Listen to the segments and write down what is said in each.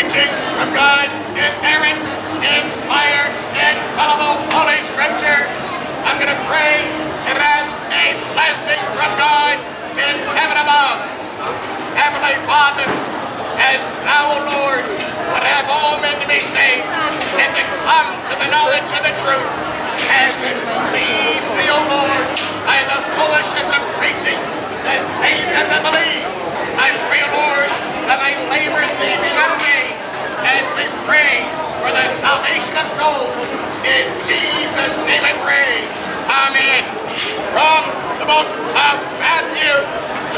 preaching from God's inerrant, inspired, infallible Holy Scriptures. I'm going to pray and ask a blessing from God in heaven above. Heavenly Father, as thou, O Lord, would have all men to be saved and to come to the knowledge of the truth, as it please thee, O Lord, by the foolishness of preaching, the save and the believe. I pray, O Lord, that my labor in in vain, as we pray for the salvation of souls. In Jesus' name I pray. Amen. From the book of Matthew,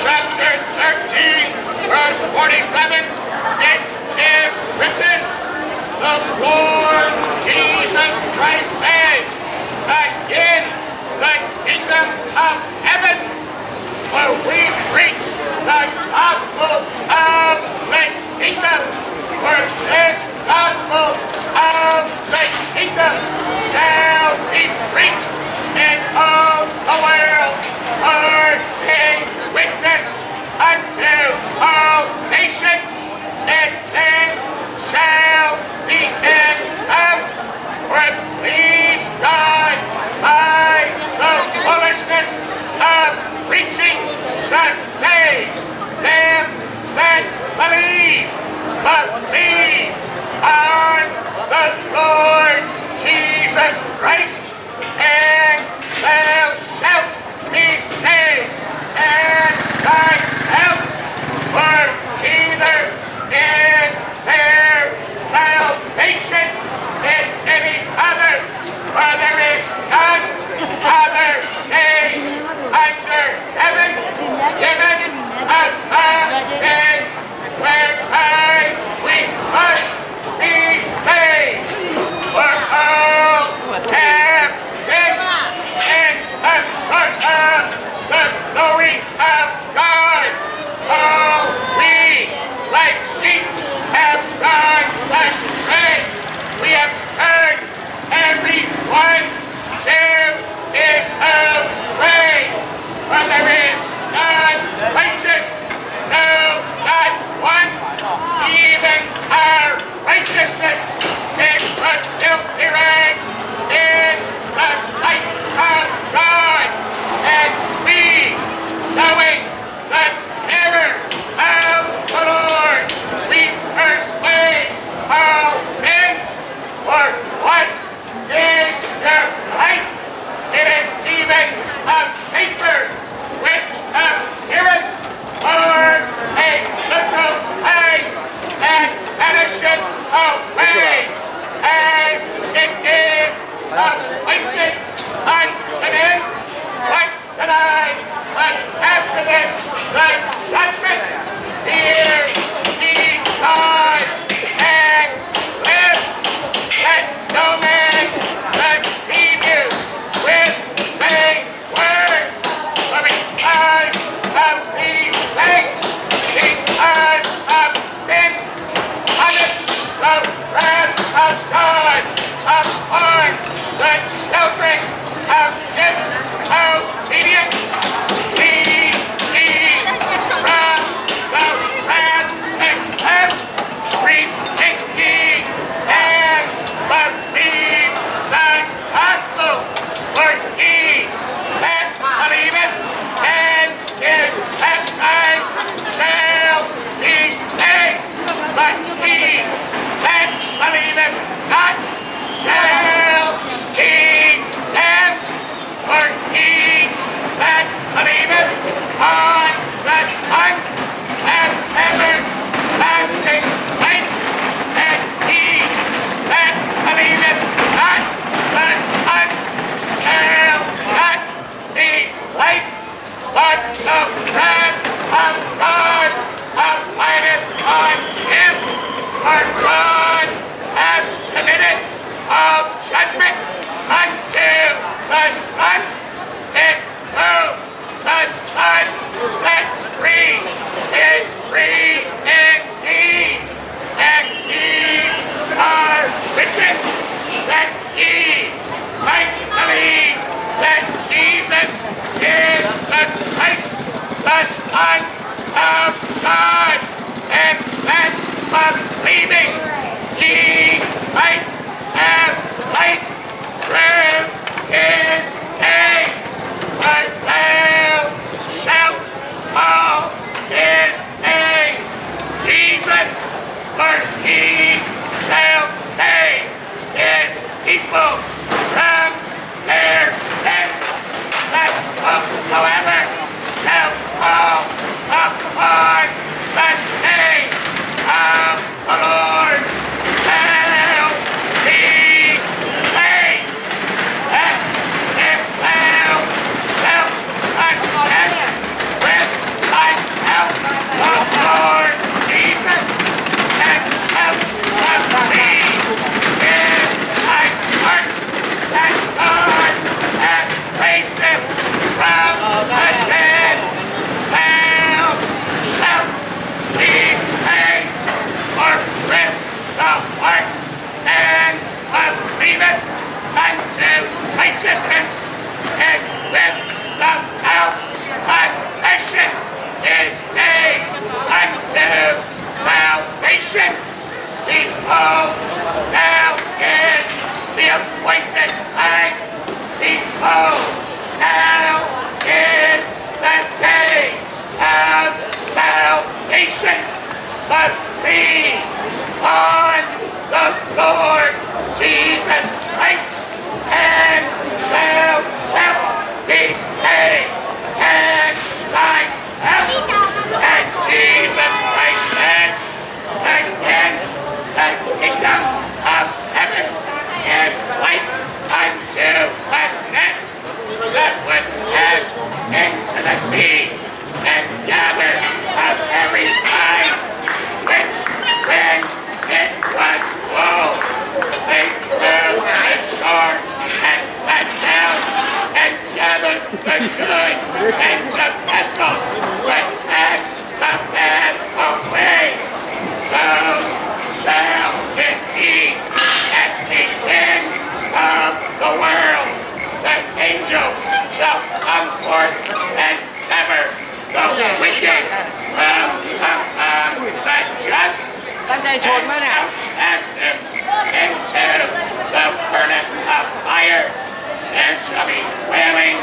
chapter 13, verse 47, it is written, the Lord Jesus Christ says, again, the kingdom of heaven, where we preach the gospel of the kingdom, for this gospel of the kingdom shall be preached in all the world for a witness unto all nations, Christ, and thou shalt be saved, and thy house, for either is there salvation in any other, for there is none other name under heaven given among men whereby we must be saved. For all salvation. Behold, now is the appointed time. Behold, now is the day of salvation. Believe on the Lord Jesus Christ, and thou shalt be saved, again, the kingdom of heaven is like unto a net that was cast into the sea and gathered of every kind, which when it was full, they threw the shore and sat down and gathered the good into vessels, but cast the bad away. So shall it be at the end of the world. The angels shall come forth and sever the wicked from among the just ตั้งใจชนไหมเนี่ย and shall cast him into the furnace of fire. There shall be wailing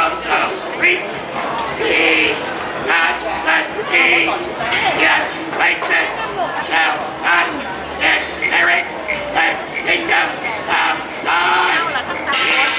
also weak. He the lusty, yet righteous, shall not inherit the kingdom of God.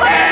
Yeah.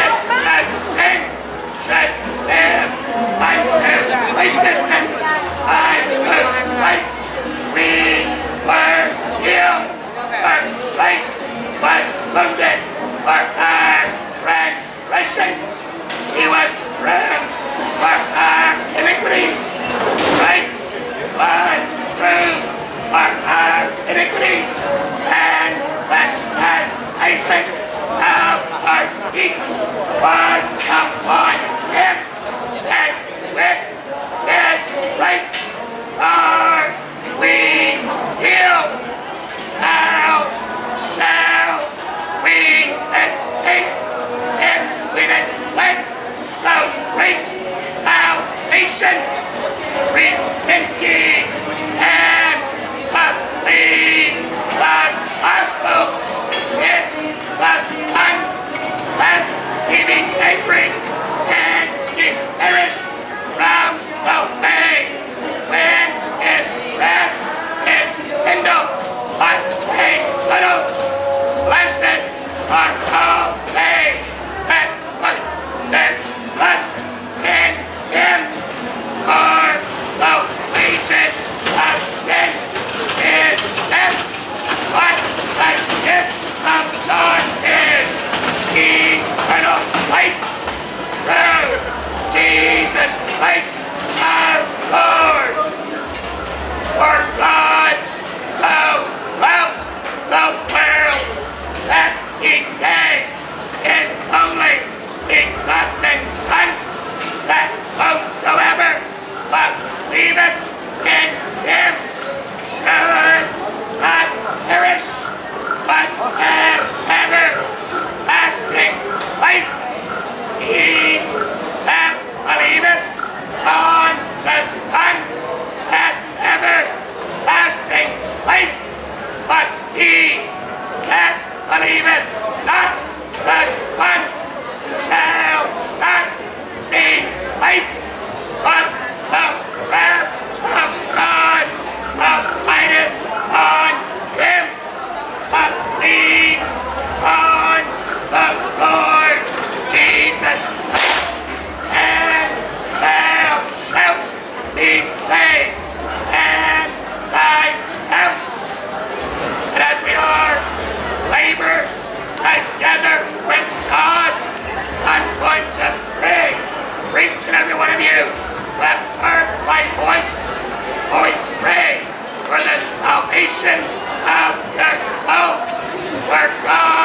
you have heard my voice, we pray for the salvation of your souls, for God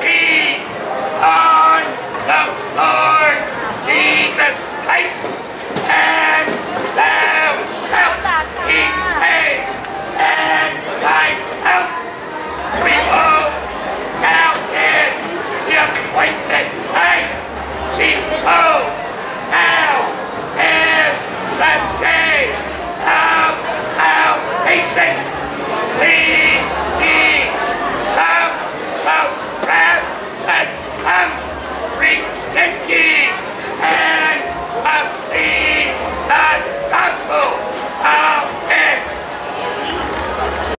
peace on the Lord Jesus Christ and thou shalt be saved and thy house. Behold, now is the appointed time. Behold,